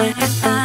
I,